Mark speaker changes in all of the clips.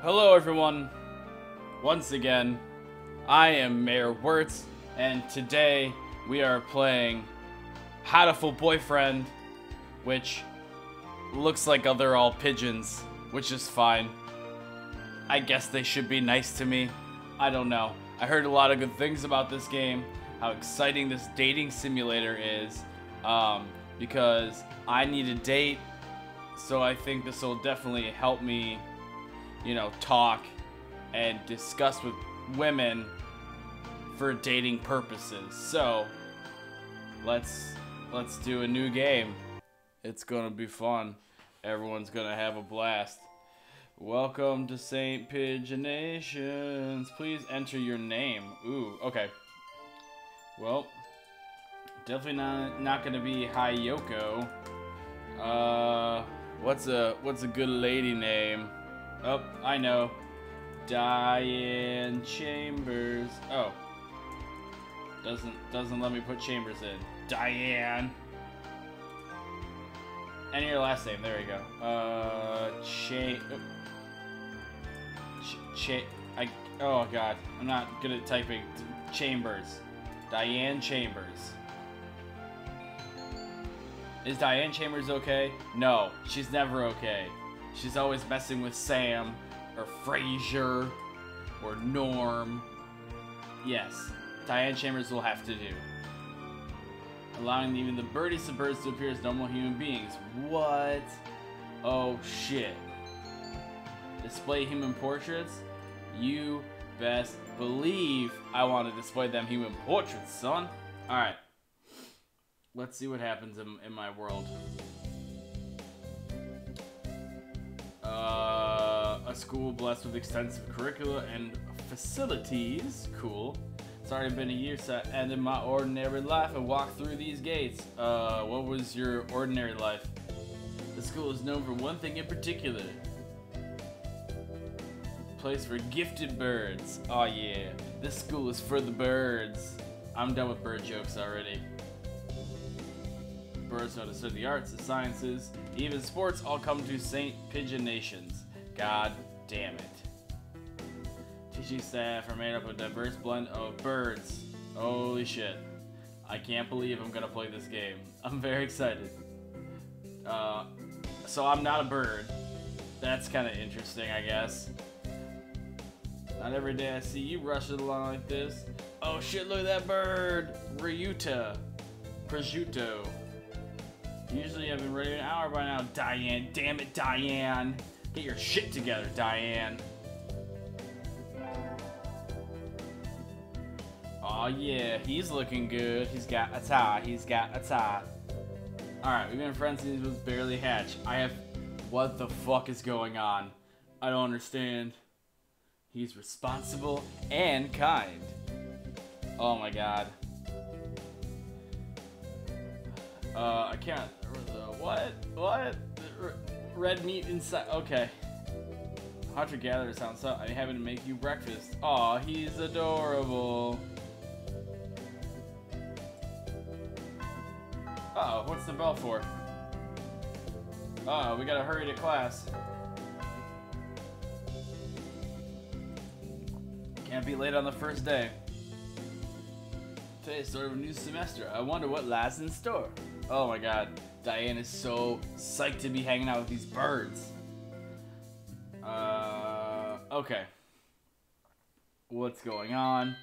Speaker 1: Hello, everyone. Once again, I am Mayor Wertz, and today we are playing Hatoful Boyfriend, which looks like they're all pigeons, which is fine. I guess they should be nice to me. I don't know. I heard a lot of good things about this game, how exciting this dating simulator is, um, because I need a date, so I think this will definitely help me you know, talk and discuss with women for dating purposes. So, let's let's do a new game. It's going to be fun. Everyone's going to have a blast. Welcome to St. Pigeonations. Please enter your name. Ooh, okay. Well, definitely not not going to be Hiyoko. Uh, what's a what's a good lady name? Oh, I know. Diane Chambers. Oh. Doesn't doesn't let me put Chambers in. Diane. Enter your last name. There we go. Uh, Cha. Ch. I. Oh God, I'm not good at typing. Chambers. Diane Chambers. Is Diane Chambers okay? No, she's never okay. She's always messing with Sam, or Frasier, or Norm. Yes, Diane Chambers will have to do. Allowing even the birdies of birds to appear as normal human beings. What? Oh shit. Display human portraits? You best believe I want to display them human portraits, son. Alright. Let's see what happens in, in my world. Uh, a school blessed with extensive curricula and facilities. Cool. It's already been a year since I ended my ordinary life and walked through these gates. Uh, what was your ordinary life? The school is known for one thing in particular. Place for gifted birds. Oh yeah, this school is for the birds. I'm done with bird jokes already. Birds know to the arts, the sciences, even sports all come to St. Pigeon Nations. God damn it. Teaching staff are made up of a diverse blend of birds. Holy shit. I can't believe I'm gonna play this game. I'm very excited. Uh, so I'm not a bird. That's kind of interesting, I guess. Not every day I see you rushing along like this. Oh shit, look at that bird! Ryuta. Prosciutto. Usually I've been ready an hour by now, Diane. Damn it, Diane. Get your shit together, Diane. Oh yeah, he's looking good. He's got a tie. He's got a tie. Alright, we've been friends since was barely hatched. I have... What the fuck is going on? I don't understand. He's responsible and kind. Oh my god. Uh, I can't. What? What? Red meat inside. Okay. Hunter gatherer sounds up. I'm having to make you breakfast. Aw, he's adorable. Uh oh, what's the bell for? Uh oh, we gotta hurry to class. Can't be late on the first day. Today's sort of a new semester. I wonder what lies in store. Oh my god. Diane is so psyched to be hanging out with these birds. Uh, okay. What's going on?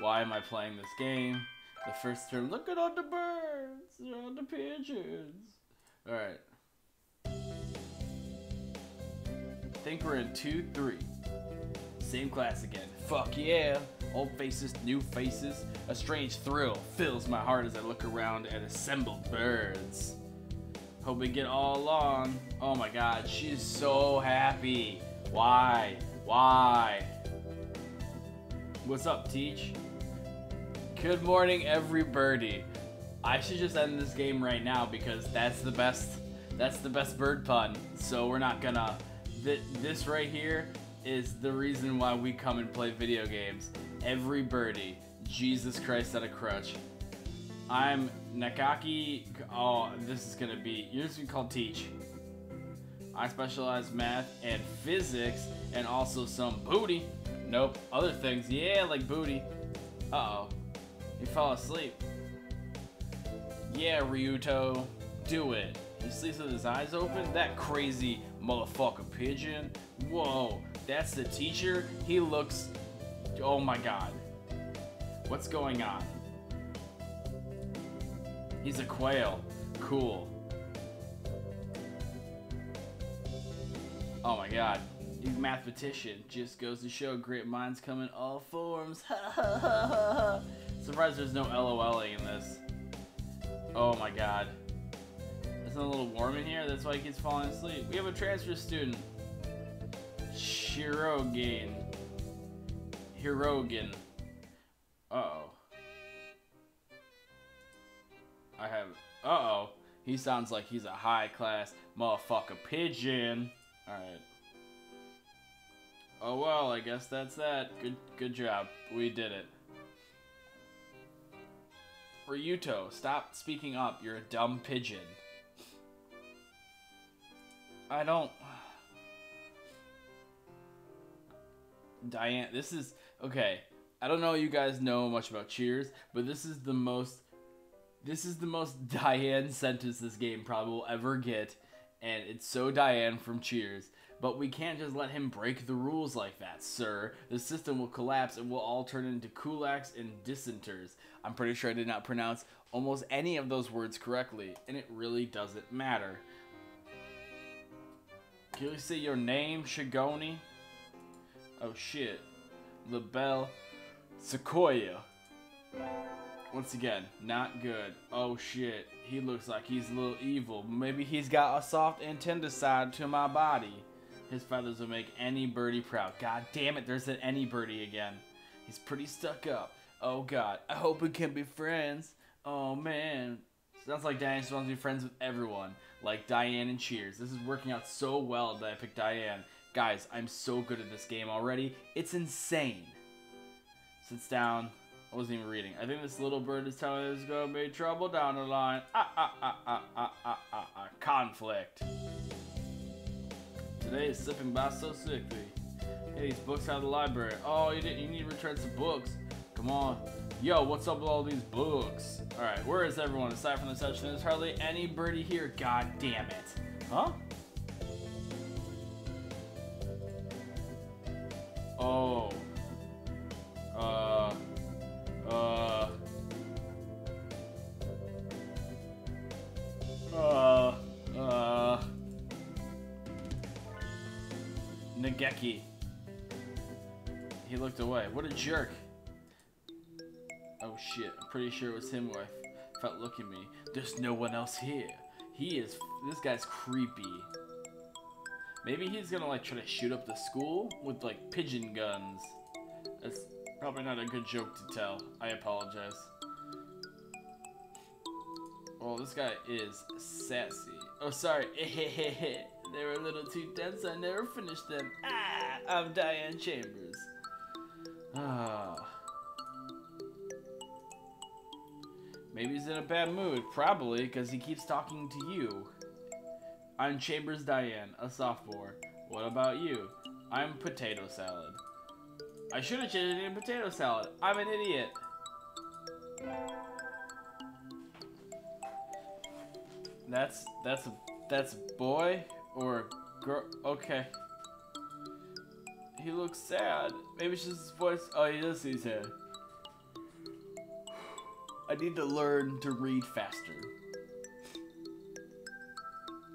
Speaker 1: Why am I playing this game? The first turn. Look at all the birds. They're all the pigeons. Alright. I think we're in 2-3. Same class again. Fuck yeah. Old faces, new faces. A strange thrill fills my heart as I look around at assembled birds. Hope we get all along. Oh my god, she's so happy. Why? Why? What's up, Teach? Good morning, every birdie. I should just end this game right now because that's the best. That's the best bird pun. So we're not gonna. Th this right here is the reason why we come and play video games. Every birdie. Jesus Christ on a crutch. I'm Nakaki. Oh, this is gonna be. Yours be called Teach. I specialize math and physics and also some booty. Nope, other things. Yeah, like booty. Uh-oh. He fell asleep. Yeah, Ryuto. Do it. He sleeps with his eyes open? That crazy motherfucker pigeon? Whoa, that's the teacher? He looks... Oh my god. What's going on? He's a quail. Cool. Oh my god. He's mathematician. Just goes to show great minds come in all forms. Surprised there's no LOLing in this. Oh my god. It's a little warm in here, that's why he keeps falling asleep. We have a transfer student. Shirogin. Hirogin. Uh-oh. I have... Uh-oh. He sounds like he's a high-class motherfucker pigeon. Alright. Oh well, I guess that's that. Good good job. We did it. Ryuto, stop speaking up. You're a dumb pigeon. I don't... Diane, this is... Okay, I don't know you guys know much about Cheers, but this is the most... This is the most Diane sentence this game probably will ever get, and it's so Diane from Cheers. But we can't just let him break the rules like that, sir. The system will collapse and we'll all turn into kulaks and dissenters. I'm pretty sure I did not pronounce almost any of those words correctly, and it really doesn't matter. Can you say your name, Shigoni? Oh shit. LaBelle Sequoia. Once again, not good. Oh shit. He looks like he's a little evil. Maybe he's got a soft and tender side to my body. His feathers will make any birdie proud. God damn it, there's an any birdie again. He's pretty stuck up. Oh god, I hope we can be friends. Oh man. Sounds like Diane just wants to be friends with everyone. Like Diane and Cheers. This is working out so well that I picked Diane. Guys, I'm so good at this game already. It's insane. Sits down. I wasn't even reading. I think this little bird is telling us there's gonna be trouble down the line. Ah, ah, ah, ah, ah, ah, ah, ah. Conflict. Today is slipping by so sickly. Hey, these books out of the library. Oh, you didn't. You need to return some books. Come on. Yo, what's up with all these books? All right, where is everyone? Aside from the session, there's hardly any birdie here. God damn it. Huh? Nageki. He looked away. What a jerk. Oh shit, I'm pretty sure it was him where I felt looking at me. There's no one else here. He is, this guy's creepy. Maybe he's gonna like try to shoot up the school with like pigeon guns. That's probably not a good joke to tell. I apologize. Well, this guy is sassy. Oh, sorry. they were a little too dense. I never finished them. Ah, I'm Diane Chambers. Ah. Maybe he's in a bad mood. Probably, because he keeps talking to you. I'm Chambers Diane, a sophomore. What about you? I'm potato salad. I should have changed it in potato salad. I'm an idiot. That's that's a that's a boy or girl. Okay. He looks sad. Maybe it's just his voice. Oh, he does see sad. I need to learn to read faster.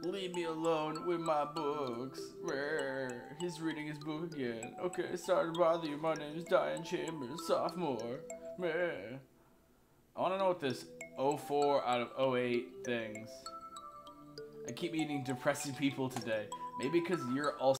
Speaker 1: Leave me alone with my books. Rare. He's reading his book again. Okay, sorry to bother you. My name is Diane Chambers, sophomore. Rare. I want to know what this 04 out of 08 things. I keep meeting depressing people today. Maybe because you're also